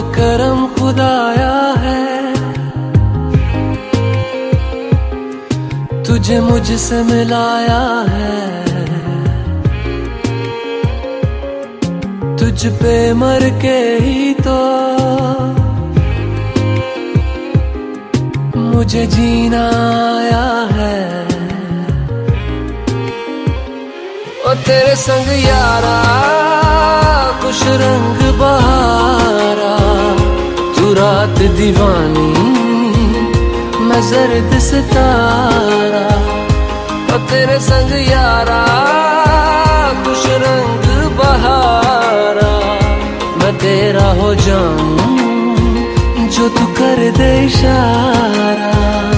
करम खुदाया है। तुझे मुझसे मिलाया है। तुझ पे मर के ही तो मुझे जीना आया है। ओ तेरे संग यारा दीवानी, मैं जर्द सितारा, और तेरे संग यारा, खुश रंग बहारा। मैं तेरा हो जाऊँ जो तू कर दे इशारा।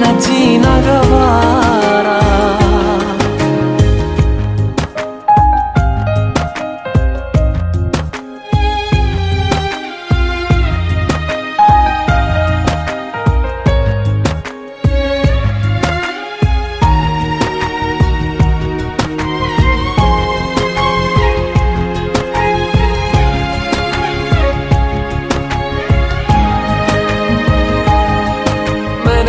न जीना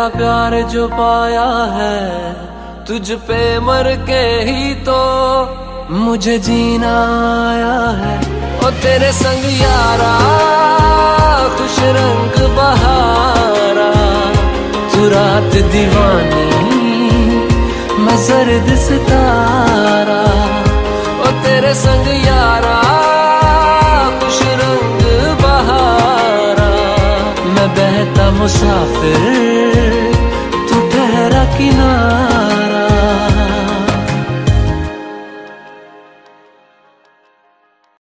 तेरा प्यार जो पाया है, तुझ पे मर के ही तो मुझे जीना आया है। ओ तेरे संग यारा, खुश रंग बहारा, तू रात दीवानी, मैं जर्द सितारा। ओ तेरे संग यारा, खुश रंग बहारा, मैं बहता मुसाफिर।